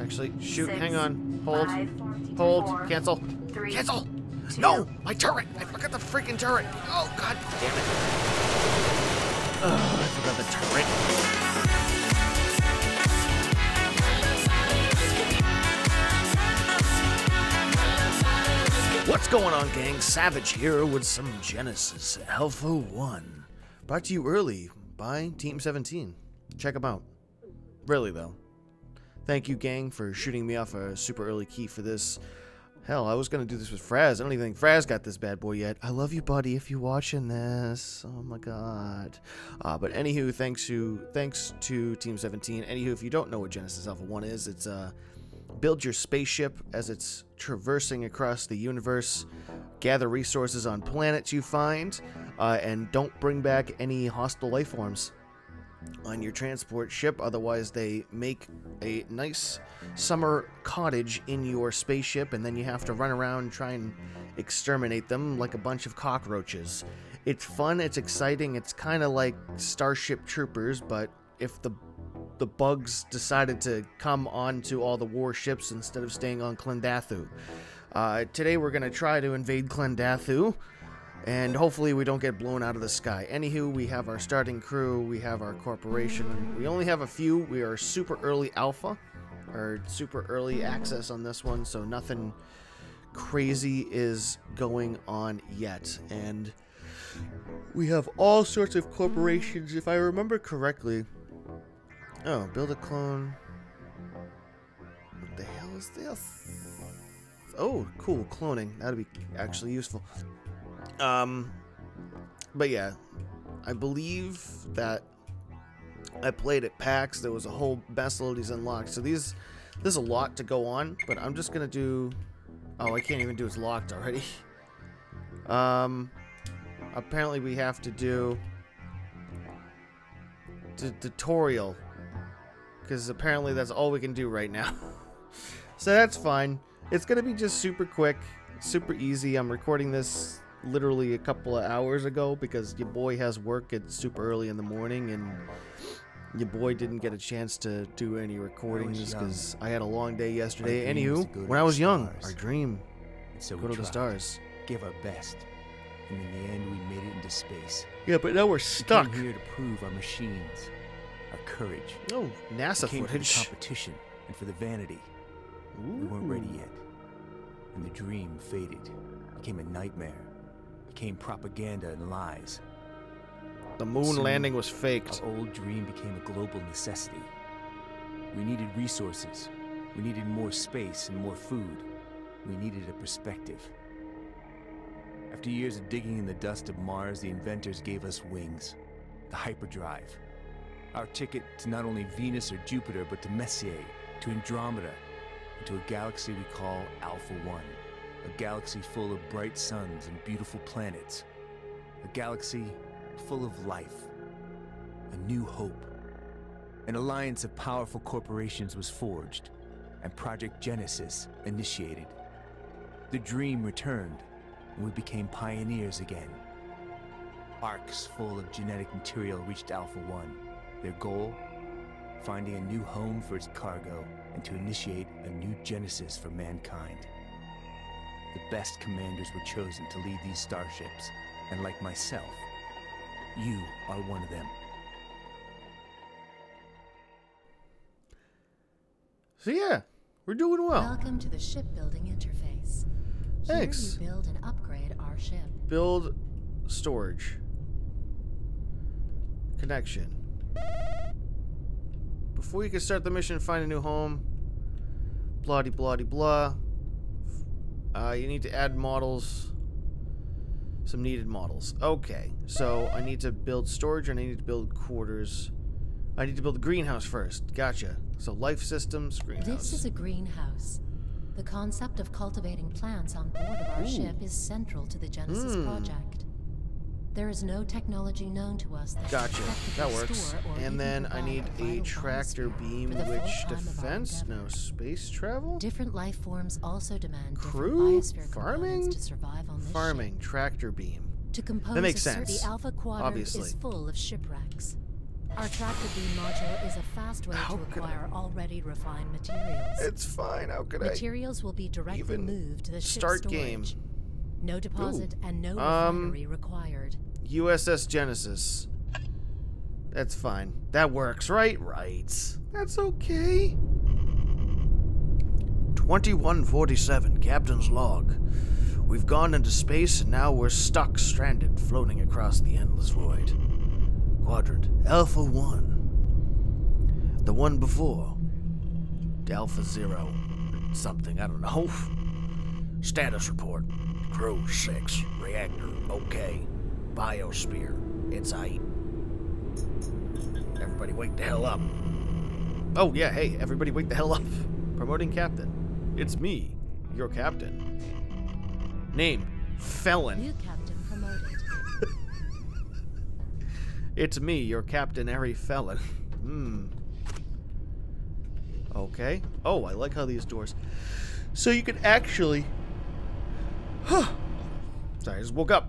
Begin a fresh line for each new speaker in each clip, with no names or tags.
Actually, shoot.
Six,
hang on. Hold.
five,
Hold.
four,
Cancel.
three,
Cancel.
two,
No, my turret. I forgot the freaking turret. Oh god damn it. Oh, I forgot the turret. What's going on, gang? Savage here with some Genesis Alpha 1. Brought to you early by Team 17. Check them out. Really, though. Thank you, gang, for shooting me off a super early key for this. Hell, I was gonna do this with Fraz. I don't even think Fraz got this bad boy yet. I love you, buddy, if you're watching this. Oh my god. Uh, but anywho, thanks to thanks to Team 17. Anywho, if you don't know what Genesis Alpha 1 is, it's uh build your spaceship as it's traversing across the universe, gather resources on planets you find, uh, and don't bring back any hostile life forms on your transport ship. Otherwise, they make a nice summer cottage in your spaceship, and then you have to run around and try and exterminate them like a bunch of cockroaches. It's fun, it's exciting, it's kind of like Starship Troopers, but if the the bugs decided to come onto all the warships instead of staying on Klendathu. Uh, today we're going to try to invade Klendathu, and hopefully we don't get blown out of the sky. Anywho, we have our starting crew, we have our corporation. We only have a few. We are super early alpha, or super early access on this one, so nothing crazy is going on yet. And we have all sorts of corporations. If I remember correctly, Oh, build a clone. What the hell is this? Oh, cool, cloning. That'd be actually useful. Um, but yeah, I believe that I played at PAX. There was a whole mess load these unlocked. So these, there's a lot to go on, but I'm just gonna do. Oh, I can't even do it's locked already. Um, apparently we have to do t- tutorial because apparently that's all we can do right now. so that's fine. It's gonna be just super quick, super easy. I'm recording this literally a couple of hours ago because your boy has work at super early in the morning and your boy didn't get a chance to do any recordings because I had a long day yesterday. Anywho, when I was young,
stars.
our dream
And so
go to the stars.
give our best, and in the end, we made it into space.
Yeah, but now we're
We
stuck.
came here to prove our machines, our courage.
Oh, NASA
we came for the competition and for the vanity. We weren't ready yet, and the dream faded, became a nightmare, became propaganda and lies.
The moon
Soon,
landing was faked.
Our old dream became a global necessity. We needed resources. We needed more space and more food. We needed a perspective. After years of digging in the dust of Mars, the inventors gave us wings the hyperdrive. Our ticket to not only Venus or Jupiter, but to Messier, to Andromeda, and to a galaxy we call Alpha One. A galaxy full of bright suns and beautiful planets. A galaxy full of life. A new hope. An alliance of powerful corporations was forged, and Project Genesis initiated. The dream returned, and we became pioneers again. Arks full of genetic material reached Alpha 1. Their goal? Finding a new home for its cargo and to initiate a new Genesis for mankind. The best commanders were chosen to lead these starships, and like myself, you are one of them.
So yeah, we're doing well.
Welcome to the shipbuilding interface.
Thanks.
Here you build and upgrade our ship.
Build storage. Connection. Before you can start the mission, find a new home. Blah de blah de blah. Uh, you need to add models. Some needed models. Okay, so I need to build storage and I need to build quarters. I need to build a greenhouse first. Gotcha. So life systems, greenhouse.
This is a greenhouse. The concept of cultivating plants on board of our
Ooh.
ship is central to the Genesis
Hmm.
project. There is no technology known to us that
Gotcha. That works.
store or even
And then I need
a
tractor beam,
for the full
which
time of our
defense, no space travel.
Different life forms also demand
Crew? Farming?
to survive on this
Farming, tractor beam.
ship. To compose
makes
a cert-
sense,
the Alpha Quadrant
obviously.
is full of shipwrecks. Our tractor beam module is a fast way
How
to
could I-
acquire already refined materials.
It's fine. How could
Materials will be directly
even
moved to the
start
storage.
game?
No deposit and no
Um,
required.
USS Genesis. That's fine. That works, right? Right. That's okay. 2147, Captain's Log. We've gone into space and now we're stuck, stranded, floating across the endless void. Quadrant Alpha 1. The one before. Alpha Zero. Something, I don't know. Status report. Crew 6. Reactor. Okay. Biosphere. It's I. Everybody wake the hell up. Oh, yeah, hey, everybody wake the hell up. Promoting captain. It's me, your captain. Name Felon.
New captain promoted.
It's me, your captain, Harry Felon. Hmm. Okay. Oh, I like how these doors. So you can actually. Huh. Sorry, I just woke up.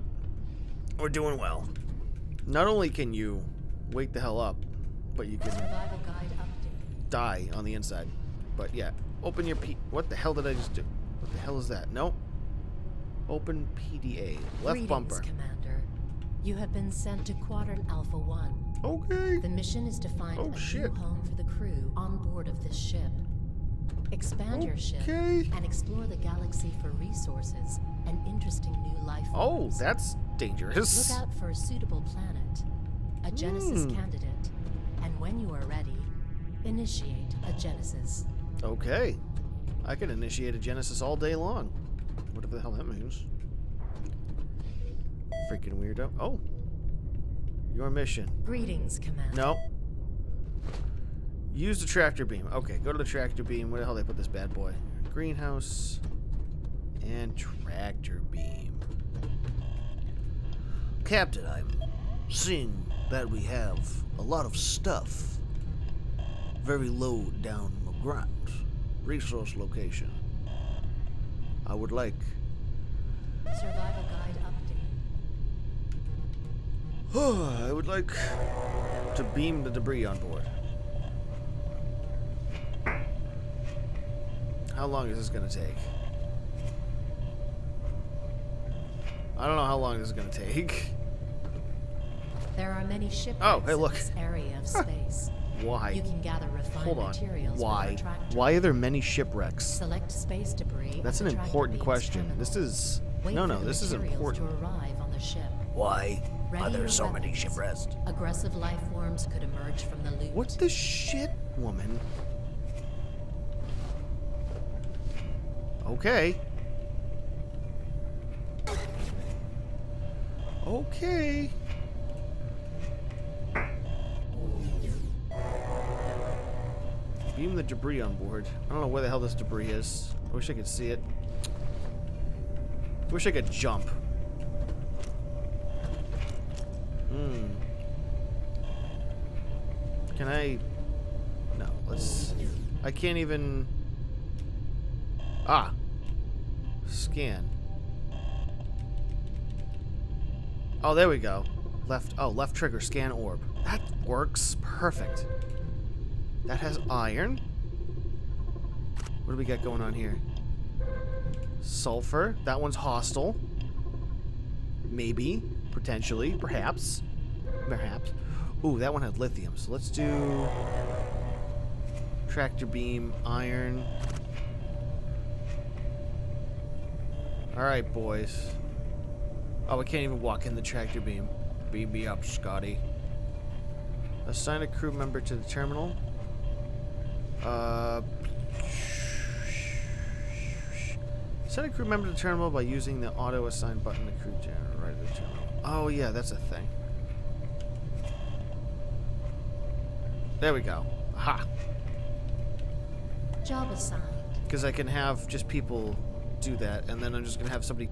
We're doing well. Not only can you wake the hell up, but you can
Survival guide update.
die on the inside. But yeah, open your P. What the hell did I just do? What the hell is that? No. Open PDA. Left
Greetings,
bumper.
Commander. You have been sent to Quadrant Alpha 1.
Okay.
The mission is to find
Oh,
a
shit.
new home for the crew on board of this ship. Expand your ship and explore the galaxy for resources and interesting new life
Oh, that's dangerous.
Look out for a suitable planet, a Genesis
Hmm.
candidate, and when you are ready, initiate a Genesis.
Okay. I can initiate a Genesis all day long. Whatever the hell that means. Freaking weirdo. Oh. Your mission.
Greetings, Commander.
No. Use the tractor beam. Okay, go to the tractor beam. Where the hell they put this bad boy? Greenhouse and tractor beam. Captain, I'm seeing that we have a lot of stuff very low down the ground. Resource location. I would like
Survival guide update.
I would like to beam the debris on board. How long is this going to take? I don't know how long this is going to take.
There are many shipwrecks
Oh, hey, look.
in this area of space.
Why?
You can gather refined
Hold on.
materials
Why? Why are there many shipwrecks?
Select space debris.
That's an important question.
terminal.
This is
Wait
no, no. This is important.
To arrive on the ship.
Why
Ready your weapons.
shipwrecks?
Aggressive life forms could emerge from the loot.
What the shit, woman? Okay. Okay. Beam the debris on board. I don't know where the hell this debris is. I wish I could see it. Wish I could jump. Hmm. Can I? No, let's. I can't even. Ah. Scan. Oh, there we go. Left. Oh, left trigger, scan orb. That works. Perfect. That has iron. What do we got going on here? Sulfur. That one's hostile. Maybe. Potentially. Perhaps. Perhaps. Ooh, that one had lithium. So let's do tractor beam, iron. All right, boys. Oh, I can't even walk in the tractor beam. Beam me up, Scotty. Assign a crew member to the terminal. Uh. Assign a crew member to the terminal by using the auto assign button to crew general right of the terminal. Oh yeah, that's a thing. There we go. Aha.
Job assigned.
Because I can have just people do that, and then I'm just gonna have somebody,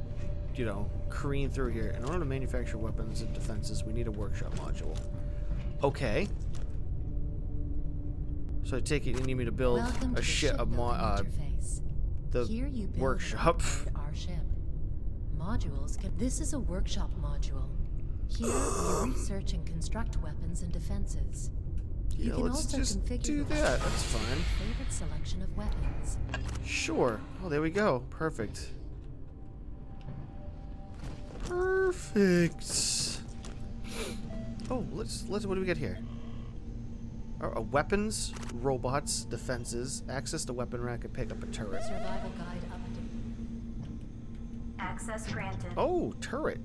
you know, careen through here. In order to manufacture weapons and defenses, we need a workshop module. Okay. So I take it you need me to build
Welcome
a shit of mo- uh, the
Here you build
workshop.
our ship. Modules can. This is a workshop module. Here we research and construct weapons and defenses.
Yeah,
You can
let's
also
just
configure
do that. That's fine.
Favorite selection of weapons.
Sure. Oh, there we go. Perfect. Perfect. Oh, let's let's. What do we get here? Uh, weapons, robots, defenses, access to weapon rack, and pick up a turret.
Survival guide.
Access granted.
Oh, turret.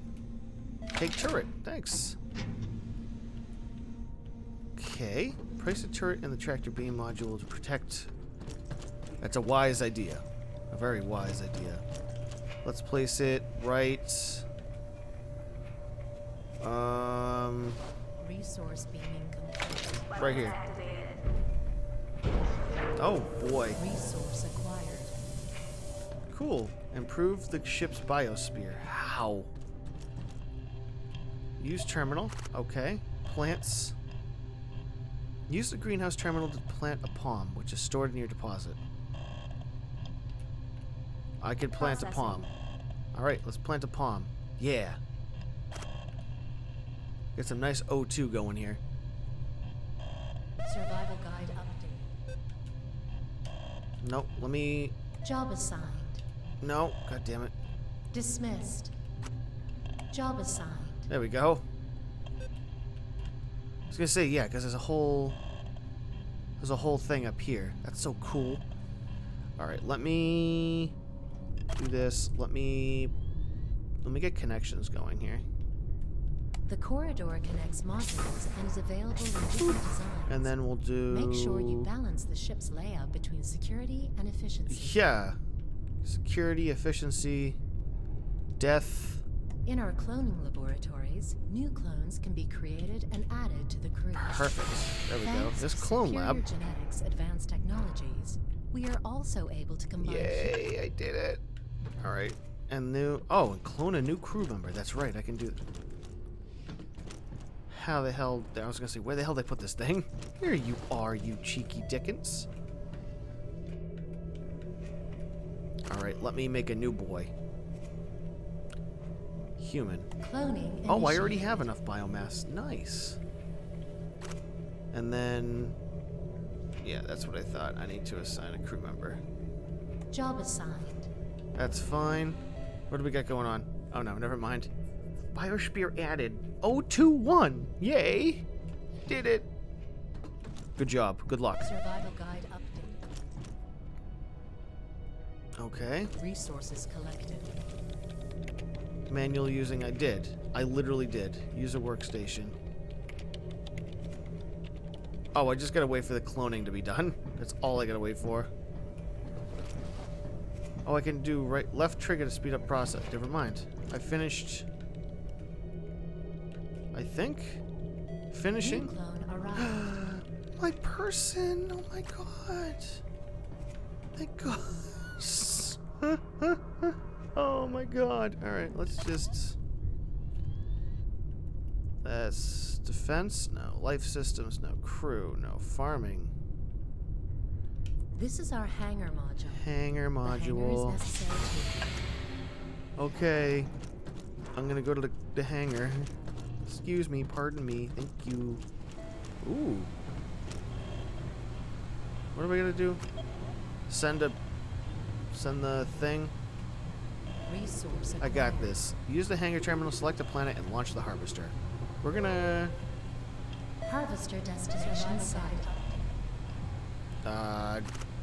Take turret. Thanks. Okay. Place a turret in the tractor beam module to protect. That's a wise idea. A very wise idea. Let's place it right. Um,
Resource beaming complete.
right here. Oh boy.
Resource acquired.
Cool. Improve the ship's biosphere. How? Use terminal. Okay. Plants. Use the greenhouse terminal to plant a palm, which is stored in your deposit. I could plant a palm. Alright, let's plant a palm. Yeah. Get some nice O2 going here.
Survival guide update.
Nope, let me...
Job assigned.
No, god damn it.
Dismissed. Job assigned.
There we go. I was gonna say yeah, because there's a whole there's a whole thing up here. That's so cool. All right, let me do this. Let me let me get connections going here,
The corridor connects modules and is available in different designs.
and then we'll do.
Make sure you balance the ship's layout between security and efficiency.
Yeah, security, efficiency, death.
In our cloning laboratories, new clones can be created and added to the crew.
Perfect. There we go. This clone lab.
Genetics Advanced Technologies, we are also able to combine
Yay, I did it. All right. And new. Oh, and clone a new crew member. That's right. I can do. How the hell? I was gonna say, where the hell did I put this thing? Here you are, you cheeky Dickens. All right. Let me make a new boy. Human.
cloning.
Oh, I already have enough biomass. Nice. And then. Yeah, that's what I thought. I need to assign a crew member.
Job assigned.
That's fine. What do we got going on? Oh no, never mind. Biosphere added. 021. Yay! Did it. Good job. Good luck.
Survival guide update.
Okay.
Resources collected.
Manual using. I did. I literally did. Use a workstation. Oh, I just gotta wait for the cloning to be done. That's all I gotta wait for. Oh, I can do right left trigger to speed up process. Never mind. I finished. I think. Finishing. my person. Oh my god. Thank God. oh my god. Alright, let's just. That's defense? No. Life systems? No. Crew? No. Farming.
This is our hangar module.
Hangar
The hangar is
module. Okay. I'm gonna go to the, the hangar. Excuse me, pardon me. Thank you. Ooh. What are we gonna do? Send a. Send the thing.
resource
I got this. Use the hangar terminal, select a planet, and launch the harvester. We're gonna.
Harvester destination site.
Uh.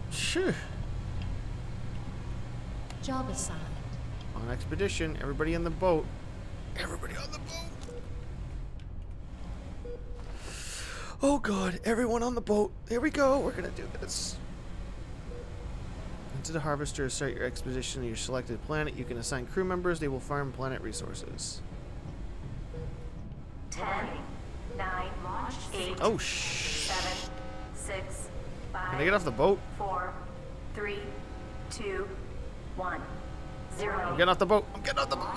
Phew.
Job assigned.
On expedition. Everybody in the boat. Everybody on the boat. Oh god, everyone on the boat. Here we go. We're gonna do this. Into the harvester, start your expedition to your selected planet. You can assign crew members. They will farm planet resources.
10, 9, 8,
Oh shh.
7, 6, 5,
Can I get off the boat?
4, 3, 2, 1, 0.
I'm getting off the boat. I'm getting off the boat.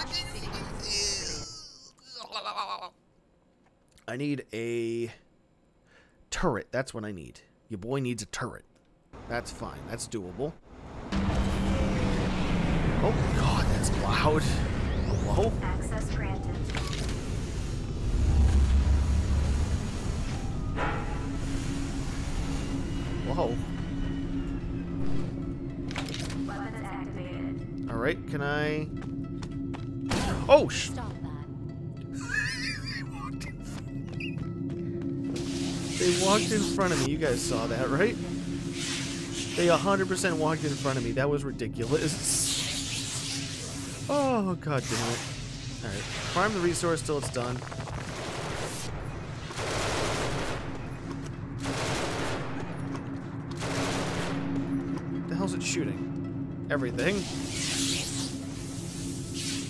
I need a turret. That's what I need. Your boy needs a turret. That's fine. That's doable. Oh god, that's loud. Hello?
Access granted.
Whoa.
Weapons activated.
All right, can I? Oh, sh- walked in front of me. You guys saw that, right? They 100% walked in front of me. That was ridiculous. Oh, god damn it. Alright. Farm the resource till it's done. The hell's it shooting? Everything.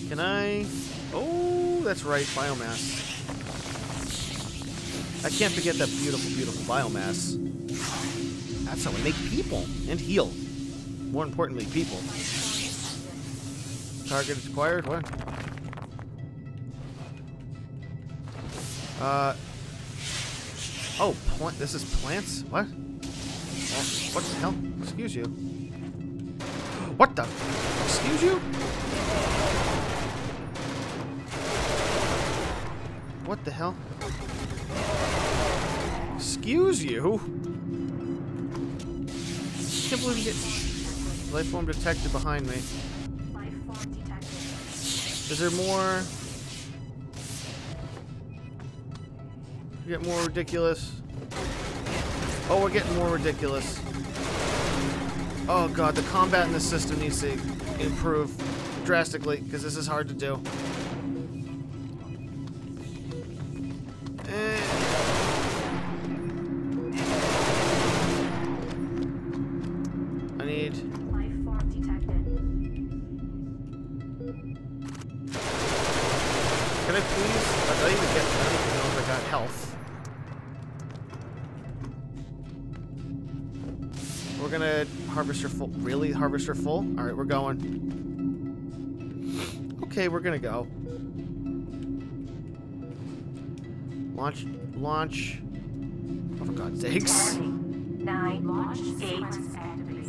Can I... Oh, that's right, biomass. I can't forget that beautiful, beautiful biomass. That's how we make people and heal. More importantly, people. Target acquired? What? Uh. Oh, plant. This is plants? What? Oh, what the hell? Excuse you. What the? Excuse you? What the hell? Excuse you? can't believe get life form detected behind me. Is there more? Get more ridiculous. Oh, we're getting more ridiculous. Oh god, the combat in this system needs to improve drastically because this is hard to do. Harvester full. Really, harvester full? All right, we're going. Okay, we're gonna go. Launch. Launch. Oh, for God's sakes!
Launch. Eight.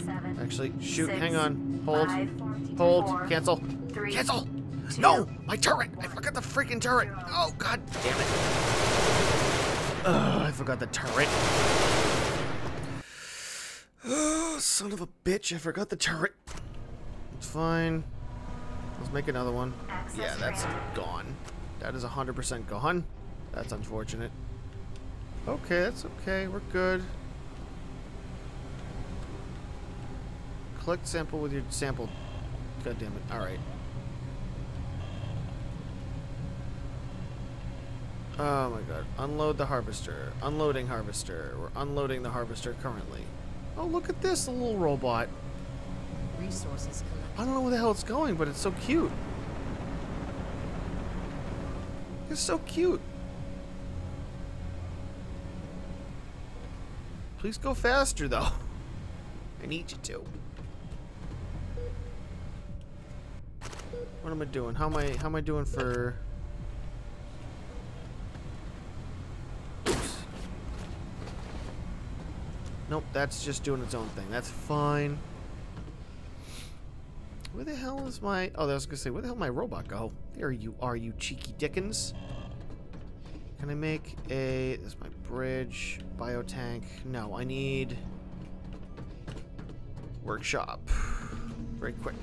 Seven.
Actually, shoot.
Six,
hang on. Hold.
five,
Hold.
four,
Cancel.
three,
Cancel.
two,
No, my turret. I forgot the freaking turret. Oh God damn it. Ugh, I forgot the turret. Son of a bitch! I forgot the turret. It's fine. Let's make another one.
Access
Yeah, that's
granted.
gone. That is 100% gone. That's unfortunate. Okay, that's okay. We're good. Collect sample with your sample. God damn it. Alright. Oh my god. Unload the harvester. Unloading harvester. We're unloading the harvester currently. Oh, look at this, a little robot.
Resources collected.
I don't know where the hell it's going, but it's so cute. It's so cute. Please go faster, though. I need you to. What am I doing? How am I? How am I doing for? Nope, that's just doing its own thing. That's fine. Where the hell is my... Oh, I was going to say, where the hell my robot go? There you are, you cheeky dickens. Can I make a... This is my bridge. Biotank. No, I need... Workshop. Very quick.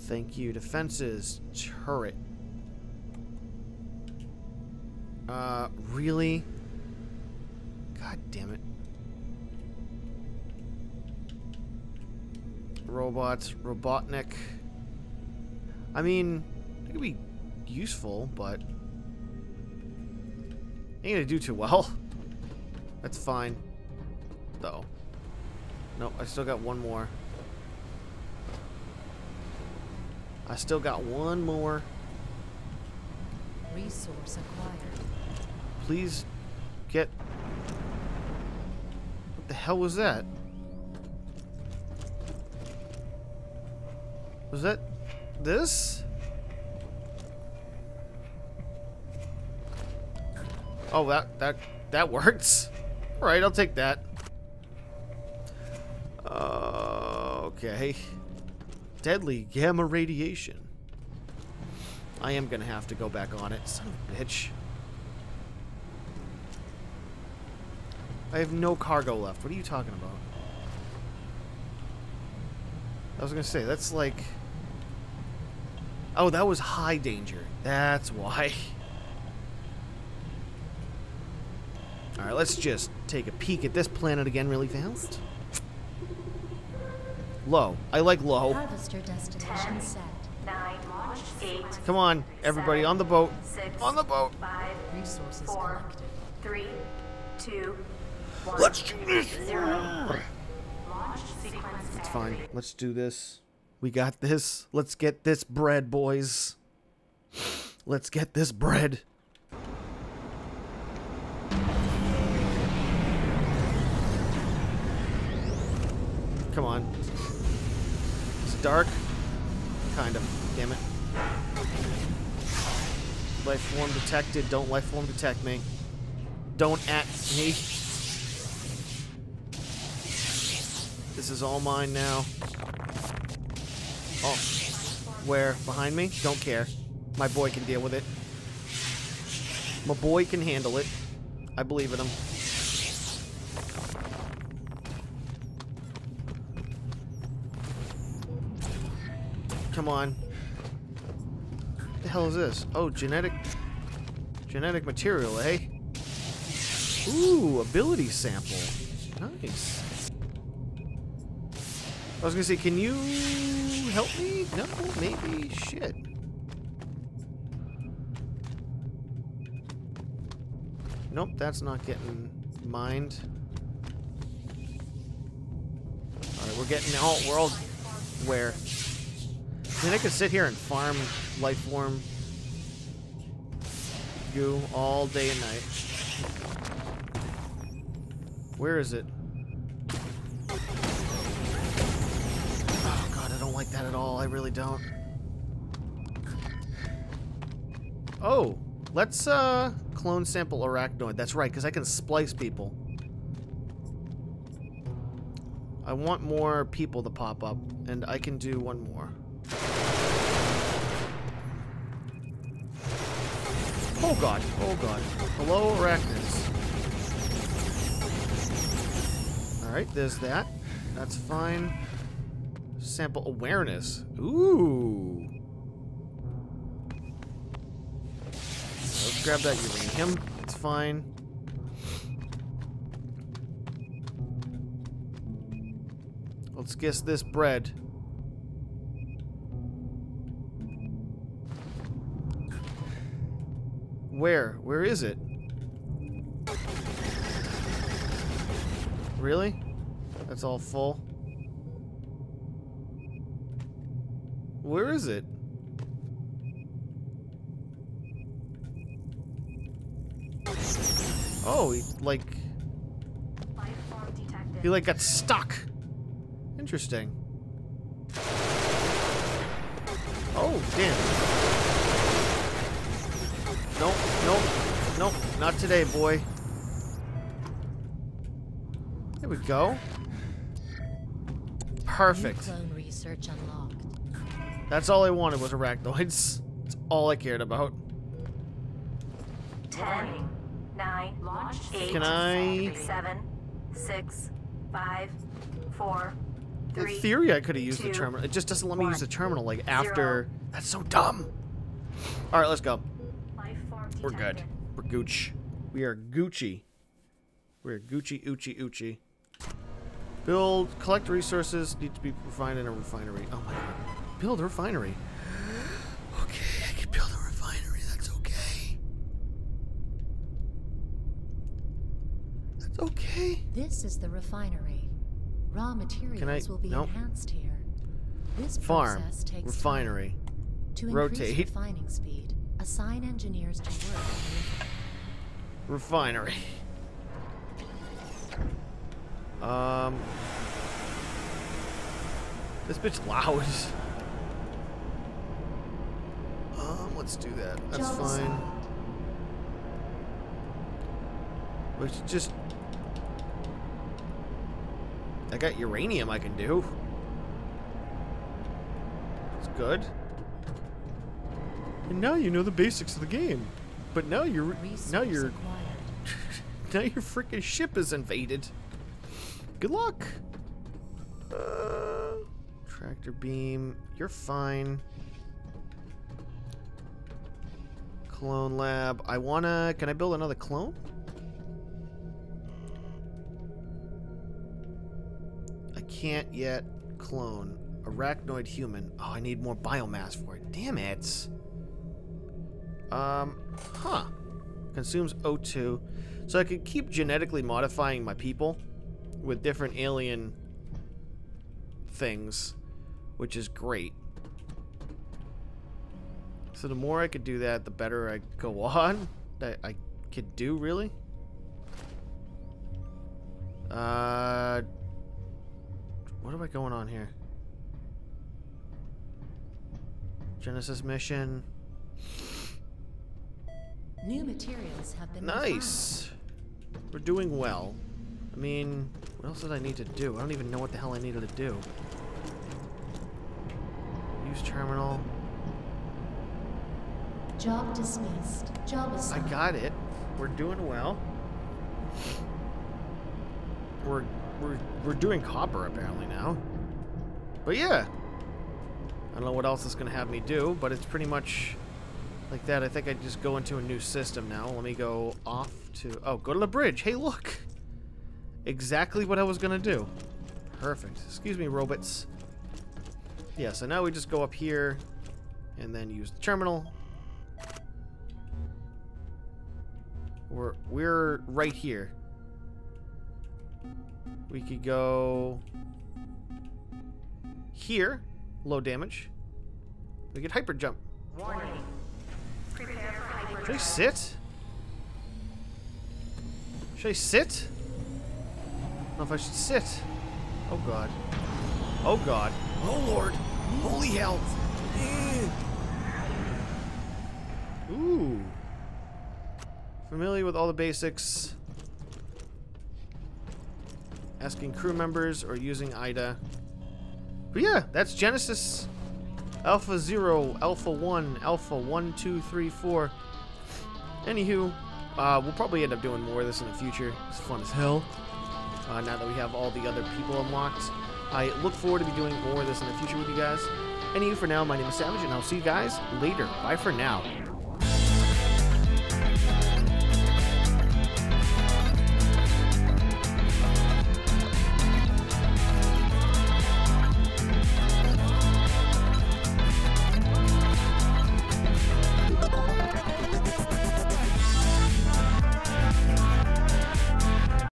Thank you. Defenses. Turret. Uh, really? God damn it. Robots, Robotnik. I mean, it could be useful, but ain't gonna do too well. That's fine, though. Nope, I still got one more. I still got one more.
Resource acquired.
Please get. What the hell was that? Was that this? Oh, that that that works. All right, I'll take that. Uh, okay. Deadly gamma radiation. I am gonna have to go back on it, son of a bitch. I have no cargo left. What are you talking about? I was gonna say, that's like... Oh, that was high danger. That's why. Alright, let's just take a peek at this planet again really fast. Low. I like low.
Harvester destination set.
Nine, eight,
Come on, everybody on the boat.
six,
On the boat.
five,
Resources
four,
collected.
three, two, one.
Let's do this.
Zero. Launch sequence
It's fine. Let's do this. We got this. Let's get this bread, boys. Let's get this bread. Come on. It's dark. Kind of. Damn it. Life form detected. Don't life form detect me. Don't at me. This is all mine now. Oh. Where? Behind me? Don't care. My boy can deal with it. My boy can handle it. I believe in him. Come on. What the hell is this? Oh, genetic... Genetic material, eh? Ooh, ability sample. Nice. I was gonna say, can you help me? No, maybe. Shit. Nope, that's not getting mined. Alright, we're getting all we're all where? I mean I could sit here and farm life form goo all day and night. Where is it? Like that at all. I really don't. Oh, let's uh clone sample arachnoid. That's right, because I can splice people. I want more people to pop up, and I can do one more. Oh god, oh god. Hello, arachnids. Alright, there's that. That's fine. Sample awareness. Ooh. Let's grab that uranium. It's fine. Let's guess this bread. Where? Where is it? Really? That's all full? Where is it? Oh, he like
Life form detected.
he like got stuck. Interesting. Oh, damn. Nope, nope, nope, not today, boy. There we go. Perfect.
New clone research unlocked.
That's all I wanted was arachnoids. That's all I cared about.
Ten, nine, launch eight,
Can I-
seven, six, five, four,
In theory, I could have used the terminal. It just doesn't let me use the terminal like after.
zero.
That's so dumb. All right, let's go. We're good. We're Gooch. We are Gucci. We're Gucci, Uchi, Uchi. Build, collect resources need to be refined in a refinery. Oh my god. Build a refinery. Okay, I can build a refinery. That's okay. That's okay.
This is the refinery. Raw materials will be
nope.
enhanced here. This
Farm,
process takes
refinery,
time. To
rotate.
increase refining speed, assign engineers to work
refinery. Um, this bitch loud. Um, let's do that. That's
Job
fine. We should just. I got uranium I can do. It's good. And now you know the basics of the game. But now you're
Resource
now you're now your freaking ship is invaded. Good luck. Uh, tractor beam, you're fine. Clone lab. I wanna. Can I build another clone? I can't yet clone. Arachnoid human. Oh, I need more biomass for it. Damn it. Um, huh. Consumes O2. So I could keep genetically modifying my people with different alien things, which is great. So the more I could do that, the better I go on. That I could do, really. Uh, what am I going on here? Genesis mission.
New materials have been
Nice. We're doing well. I mean, what else did I need to do? I don't even know what the hell I needed to do. Use terminal.
Job dismissed. Job
I got it. We're doing well. We're we're we're doing copper apparently now. But yeah. I don't know what else it's gonna have me do, but it's pretty much like that. I think I just go into a new system now. Let me go off to oh, go to the bridge. Hey, look. Exactly what I was gonna do. Perfect. Excuse me, robots. Yeah, so now we just go up here and then use the terminal. We're we're right here. We could go here, low damage. We could hyper jump. Should I sit? Should I sit? I don't know if I should sit. Oh god. Oh god. Oh lord. Holy hell. Eh. Ooh. Familiar with all the basics. Asking crew members or using IDA. But yeah, that's Genesis Alpha 0, Alpha 1, Alpha 1, 2, 3, 4. Anywho, uh, we'll probably end up doing more of this in the future. It's fun as hell. Uh, now that we have all the other people unlocked. I look forward to be doing more of this in the future with you guys. Anywho, for now, my name is Savage, and I'll see you guys later. Bye for now.